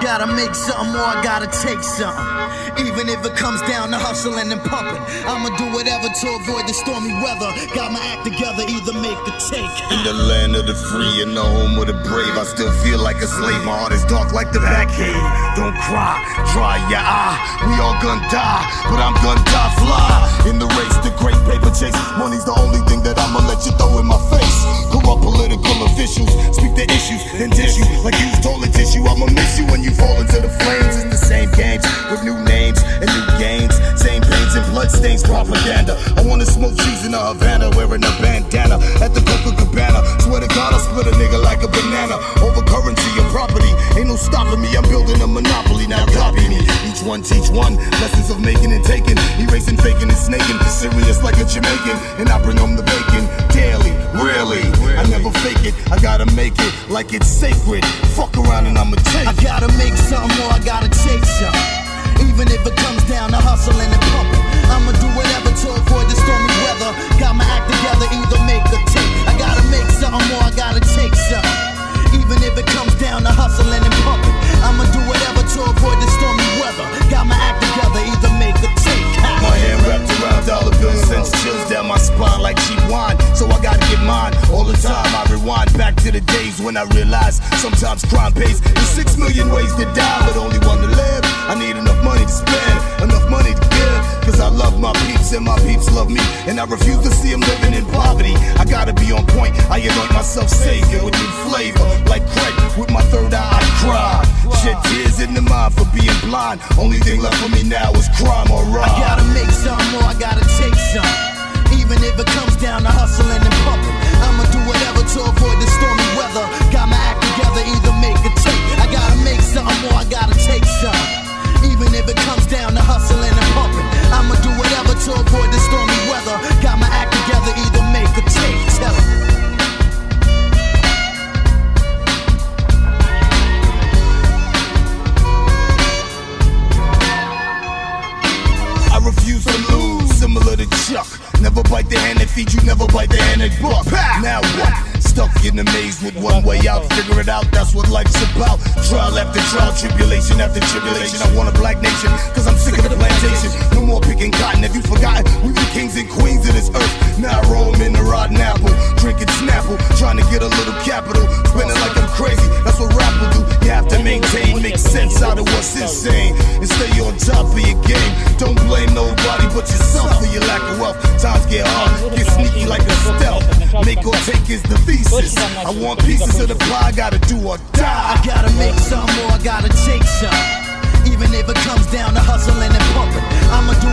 Gotta make something or I gotta take something. Even if it comes down to hustling and pumping, I'ma do whatever to avoid the stormy weather. Got my act together, either make or take. In the land of the free and the home of the brave, I still feel like a slave. My heart is dark like the Batcave. Don't cry, dry your eye. We all gonna die, but I'm gonna die fly. In the then tissue like used toilet tissue. I'ma miss you when you fall into the flames. It's the same games with new names and new gains. Same pains and bloodstains, propaganda. I wanna smoke cheese in a Havana, wearing a bandana at the Copacabana. Swear to God, I'll split a nigga like a banana. Over currency and property, ain't no stopping me. I'm building a monopoly, now copy me. Each one teach one. Lessons of making and taking, erasing, faking and snaking. Serious like a Jamaican, and I bring home the bacon like it's sacred. Fuck around and I'ma take. I gotta make to the days when I realized sometimes crime pays. There's six million ways to die, but only one to live. I need enough money to spend, enough money to give. Cause I love my peeps and my peeps love me. And I refuse to see them living in poverty. I gotta be on point. I anoint myself savior with new flavor. Like Craig with my third eye, I cry. Shed tears in the mind for being blind. Only thing left for me now is crime or I gotta make some or I gotta take some. Even if it comes down to hustling and pumping, I'ma do whatever to avoid the stormy weather. Got my act together, either make or take. I gotta make something or I gotta take something. Even if it comes down to hustling and pumping, I'ma do whatever to avoid the stormy weather. Got my act together, either make or take. Tell 'em. I refuse to lose, similar to Chuck. Never bite the hand that feeds you, never bite the hand that buck. Now what? Stuck in a maze with one way out, figure it out, that's what life's about. Trial after trial, tribulation after tribulation. I want a black nation, cause I'm sick of the plantation. No more picking cotton, have you forgotten? We the kings and queens of this earth. Now I roam in the rotten apple, drinking Snapple, trying to get a little capital. out of what's insane and stay on top of your game. Don't blame nobody but yourself for your lack of wealth. Times get hard, get sneaky like a stealth. Make or take is the thesis. I want pieces of the pie, I gotta do or die. I gotta make some or I gotta take some. Even if it comes down to hustling and pumping, I'ma do